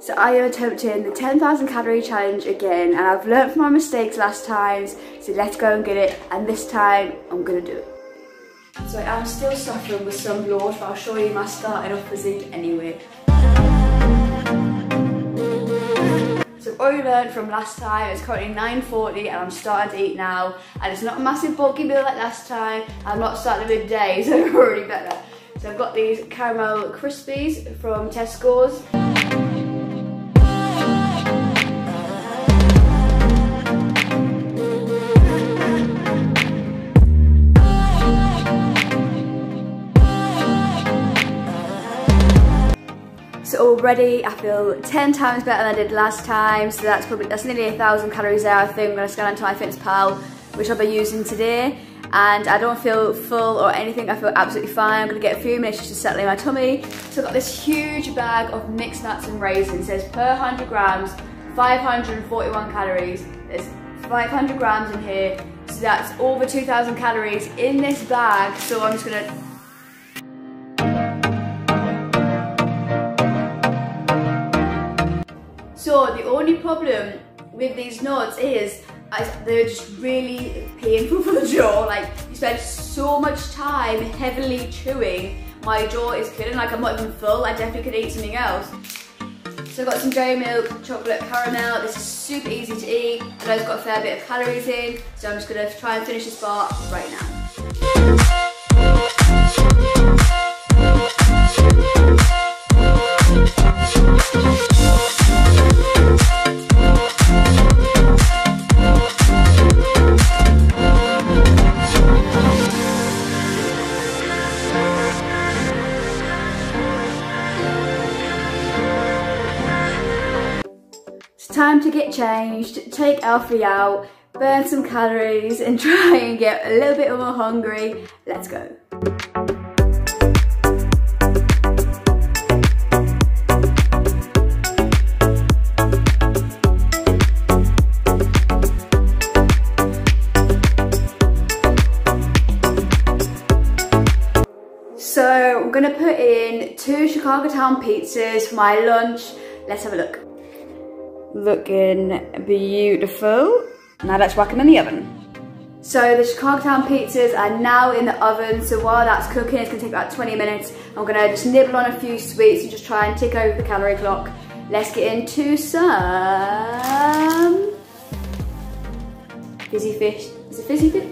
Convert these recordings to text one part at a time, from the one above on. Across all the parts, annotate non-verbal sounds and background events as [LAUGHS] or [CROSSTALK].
So I am attempting the 10,000 calorie challenge again and I've learnt from my mistakes last times so let's go and get it and this time I'm gonna do it. So I am still suffering with some bloat but I'll show you my starting off physique anyway. So I've already learned from last time, it's currently 9.40 and I'm starting to eat now and it's not a massive bulky meal like last time, I'm not starting midday [LAUGHS] so I'm already better. So I've got these caramel crispies from Tesco's. Already I feel 10 times better than I did last time. So that's probably, that's nearly a thousand calories there. I think I'm gonna scan into MyFitnessPal, which I'll be using today. And I don't feel full or anything, I feel absolutely fine. I'm gonna get a few minutes just to settle in my tummy. So I've got this huge bag of mixed nuts and raisins. It says per 100 grams, 541 calories. There's 500 grams in here. So that's over 2,000 calories in this bag. So I'm just gonna The only problem with these nuts is they're just really painful [LAUGHS] for the jaw. Like you spend so much time heavily chewing. My jaw is killing, like I'm not even full. I definitely could eat something else. So I've got some dairy milk, chocolate caramel. This is super easy to eat. And I know it's got a fair bit of calories in, so I'm just gonna try and finish this bar right now. To get changed, take Alfie out, burn some calories and [LAUGHS] try and get a little bit more hungry. Let's go. So I'm gonna put in two Chicago Town pizzas for my lunch. Let's have a look looking beautiful. Now let's whack them in the oven. So the Chicago Town pizzas are now in the oven, so while that's cooking, it's gonna take about 20 minutes. I'm gonna just nibble on a few sweets and just try and tick over the calorie clock. Let's get into some fizzy fish. Is it fizzy fish?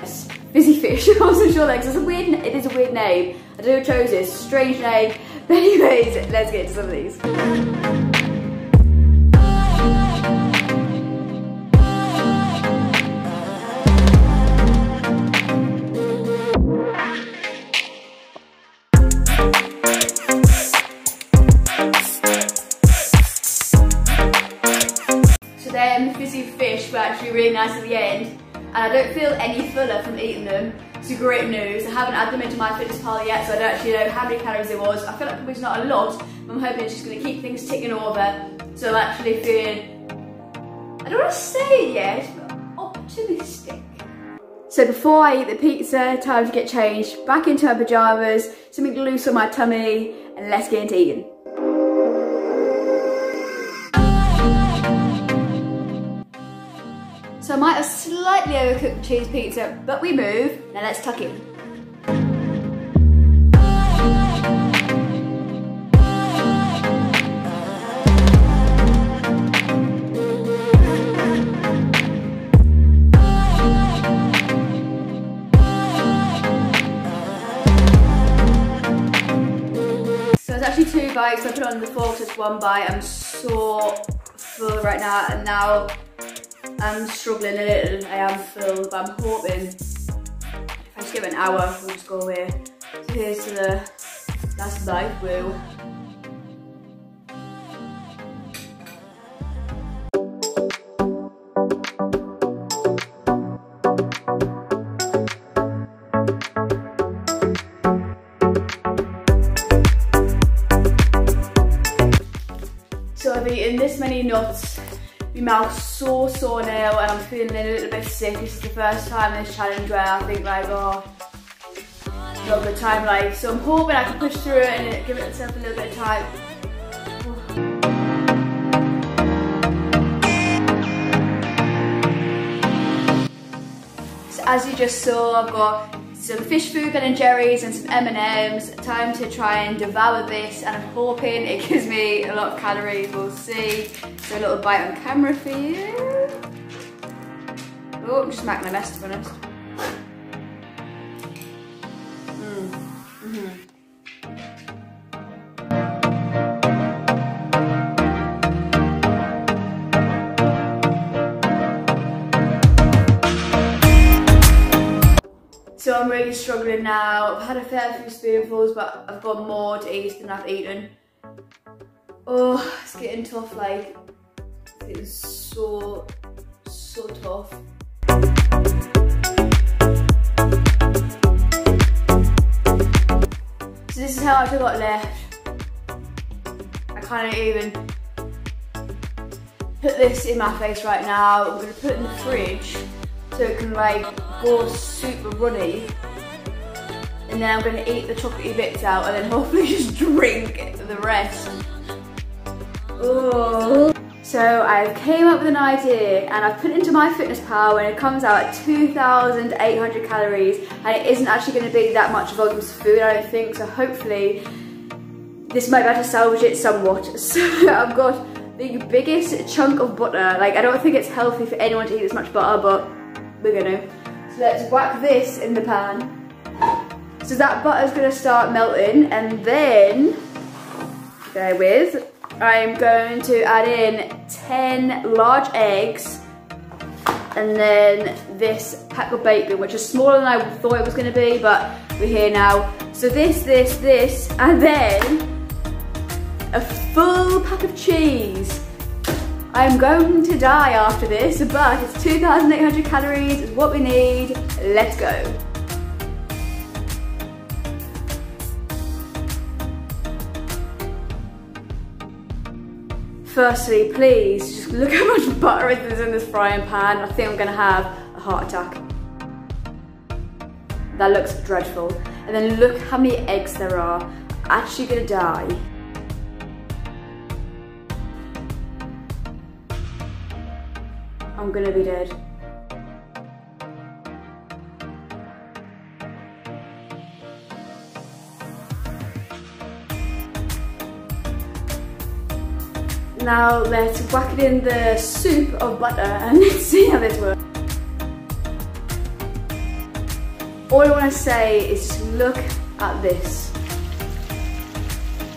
Yes, fizzy fish. [LAUGHS] I wasn't sure that because it's a weird, it is a weird name. I don't know who chose this, strange name. [LAUGHS] But anyways, let's get into some of these. Actually really nice at the end and I don't feel any fuller from eating them. It's great news. I haven't added them into MyFitnessPal yet so I don't actually know how many calories it was. I feel like probably it's not a lot but I'm hoping it's just going to keep things ticking over so I'm actually feeling, I don't want to say it yet, but optimistic. So before I eat the pizza, time to get changed, back into my pyjamas, something loose on my tummy and let's get into eating. So I might have slightly overcooked cheese pizza, but we move. Now let's tuck in. So it's actually two bites, I put on the fork, just one bite. I'm so full right now, and now I'm struggling a little, I am full, but I'm hoping if I just give it an hour, we'll just go away. So here's to the last bite, woo. So I've eaten this many nuts my mouth's sore, sore now, and I'm feeling a little bit sick. This is the first time in this challenge where I think like, oh, not a good time like. So I'm hoping I can push through it and give myself a little bit of time. So as you just saw, I've got some Phish Food, Ben and Jerry's and some M&M's. Time to try and devour this and I'm hoping it gives me a lot of calories, we'll see. So a little bite on camera for you. Oh, I'm just making my mess to be honest. So I'm really struggling now. I've had a fair few spoonfuls, but I've got more to eat than I've eaten. Oh, it's getting tough, like, it's so, so tough. So this is how much I've got left. I can't even put this in my face right now. I'm gonna put it in the fridge so it can like go super runny. And then I'm gonna eat the chocolatey bits out and then [LAUGHS] hopefully just drink the rest. Oh. So I came up with an idea and I've put it into MyFitnessPal and it comes out at 2,800 calories and it isn't actually going to be that much volume of food I don't think so hopefully this might be able to salvage it somewhat. [LAUGHS] So I've got the biggest chunk of butter like I don't think it's healthy for anyone to eat this much butter but we're gonna. So let's whack this in the pan. So that butter's gonna start melting and then, bear with, I'm going to add in 10 large eggs and then this pack of bacon, which is smaller than I thought it was gonna be, but we're here now. So this, this, this, and then a full pack of cheese. I'm going to die after this, but it's 2,800 calories, is what we need. Let's go. Firstly, please, just look how much butter is in this frying pan. I think I'm gonna have a heart attack. That looks dreadful. And then look how many eggs there are. I'm actually gonna die. I'm gonna be dead. Now let's whack it in the soup of butter and [LAUGHS] let's see how this works. All I want to say is look at this.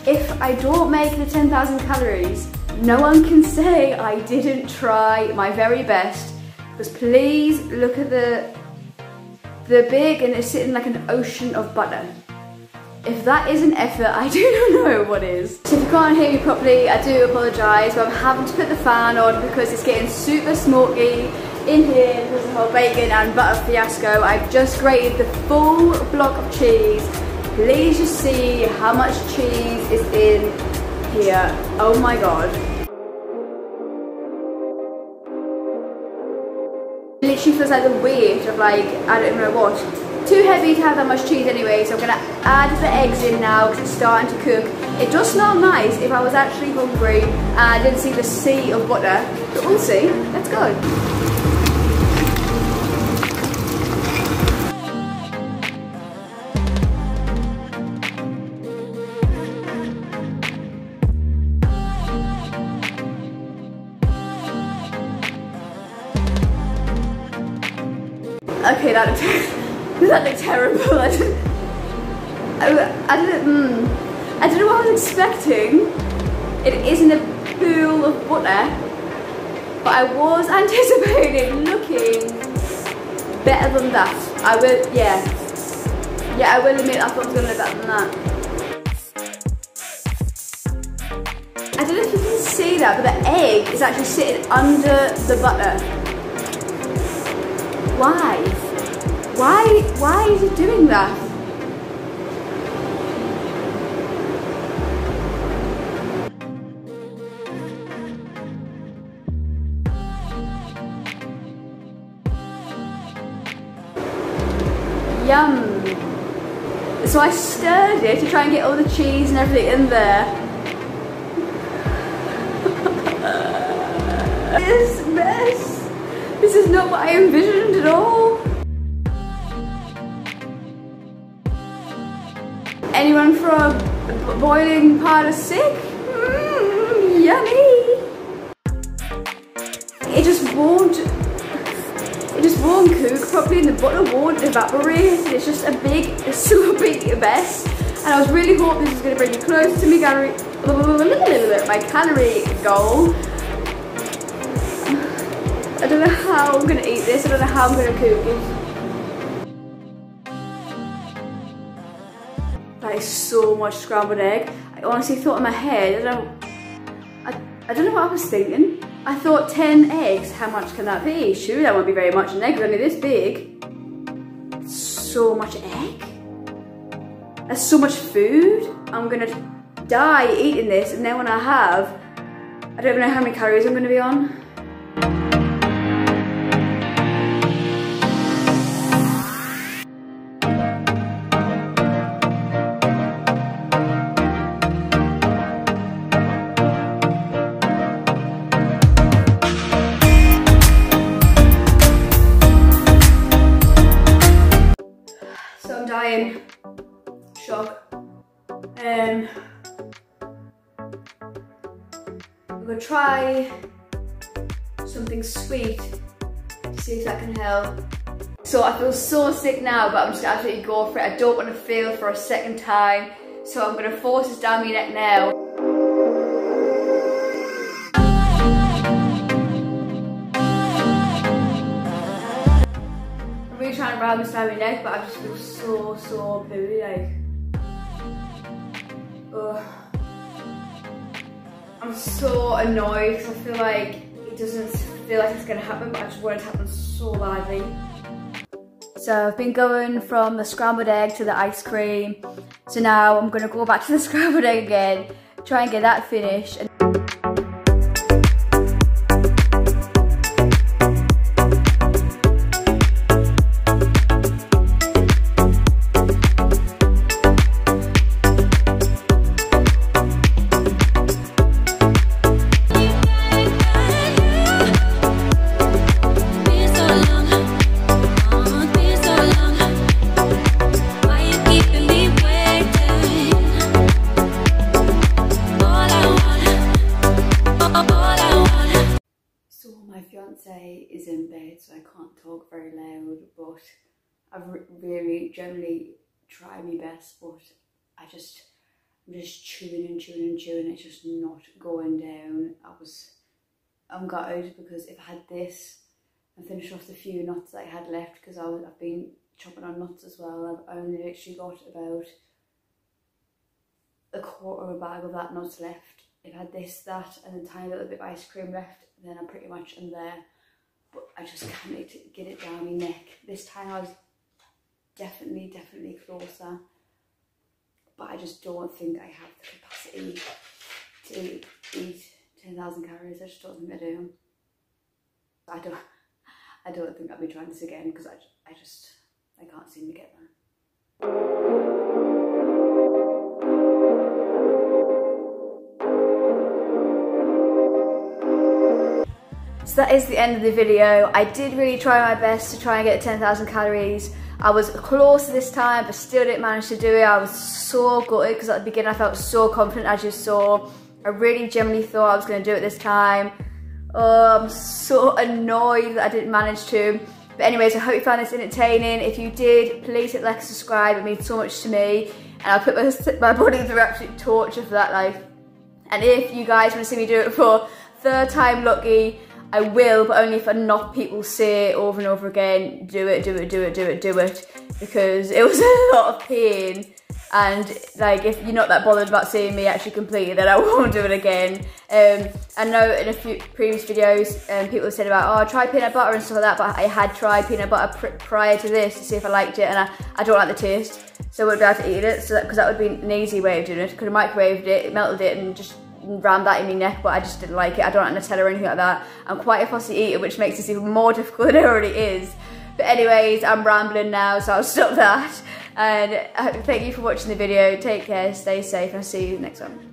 If I don't make the 10,000 calories, no one can say I didn't try my very best because please look at the the big and it's sitting like an ocean of butter. If that isn't effort, I [LAUGHS] do not know what is. So if you can't hear me properly, I do apologise, but I'm having to put the fan on because it's getting super smoky in here because of the whole bacon and butter fiasco. I've just grated the full block of cheese. Please just see how much cheese is in here. Oh my god. It literally feels like the weight of like, I don't even know what. Too heavy to have that much cheese anyway, so I'm gonna add the eggs in now because it's starting to cook. It does smell nice if I was actually hungry and I didn't see the sea of butter, but we'll see. Let's go. Okay, that does [LAUGHS] that terrible? [LAUGHS] I didn't, I, I didn't, mm, I didn't know what I was expecting. It isn't a pool of butter, but I was [LAUGHS] anticipating looking better than that. I will, yeah. Yeah, I will admit I thought it was going to look better than that. I don't know if you can see that, but the egg is actually sitting under the butter. Why? Why, why is it doing that? Yum. So I stirred it to try and get all the cheese and everything in there. [LAUGHS] this mess. This is not what I envisioned at all. Anyone for a boiling pot of sick? Mm, yummy! It just won't, it just won't cook properly and the butter won't evaporate. It's just a big, [LAUGHS] sloppy mess. And I was really hoping this was going to bring me close to my calorie, [LAUGHS] my calorie goal. I don't know how I'm going to eat this. I don't know how I'm going to cook it. Is so much scrambled egg. I honestly thought in my head, I don't, I, I don't know what I was thinking. I thought 10 eggs, how much can that be? Sure, that won't be very much. An egg only this big. So much egg. That's so much food. I'm gonna die eating this and then when I have, I don't even know how many calories I'm gonna be on. Try something sweet to see if that can help. So I feel so sick now, but I'm just gonna absolutely go for it. I don't want to fail for a second time, so I'm gonna force this down my neck now. I'm really trying to ram this down my neck, but I just feel so, so pooey, like. Ugh. I'm so annoyed because I feel like it doesn't feel like it's gonna happen, but I just want it to happen so badly. So I've been going from the scrambled egg to the ice cream. So now I'm gonna go back to the [LAUGHS] scrambled egg again, try and get that finished. Really generally tried my best, but I just, I'm just chewing and chewing and chewing, it's just not going down. I was, I'm gutted because if I had this and finished off the few nuts that I had left, because I've been chopping on nuts as well, I've only literally got about a quarter of a bag of that nuts left. If I had this, that, and a tiny little bit of ice cream left, then I'm pretty much in there. But I just can't get it down my neck. This time I was definitely, definitely closer. But I just don't think I have the capacity to eat 10,000 calories. I just don't think I do. I don't, I don't think I'll be trying this again because I, I just, I can't seem to get there. So that is the end of the video. I did really try my best to try and get 10,000 calories. I was close this time, but still didn't manage to do it. I was so gutted because at the beginning I felt so confident as you saw. I really genuinely thought I was going to do it this time. Oh, I'm so annoyed that I didn't manage to. But anyways, I hope you found this entertaining. If you did, please hit like and subscribe. It means so much to me. And I'll put my, [LAUGHS] my body through absolute torture for that life. And if you guys want to see me do it for third time lucky, I will, but only if enough people say it over and over again, do it, do it, do it, do it, do it, because it [LAUGHS] was a lot of pain. And like, if you're not that bothered about seeing me actually complete it, then I [LAUGHS] won't do it again. Um, I know in a few previous videos, um, people said about, oh, try peanut butter and stuff like that, but I had tried peanut butter pr prior to this to see if I liked it, and I, I don't like the taste, so I wouldn't be able to eat it, so because that, that, would be an easy way of doing it. Could have microwaved it, melted it, and just rammed that in my neck, but I just didn't like it. I don't like Nutella or anything like that. I'm quite a fussy eater, which makes this even more [LAUGHS] difficult than it already is. But anyways, I'm rambling now, so I'll [LAUGHS] stop that. And uh, thank you for watching the video. Take care, stay safe, and I'll see you next one.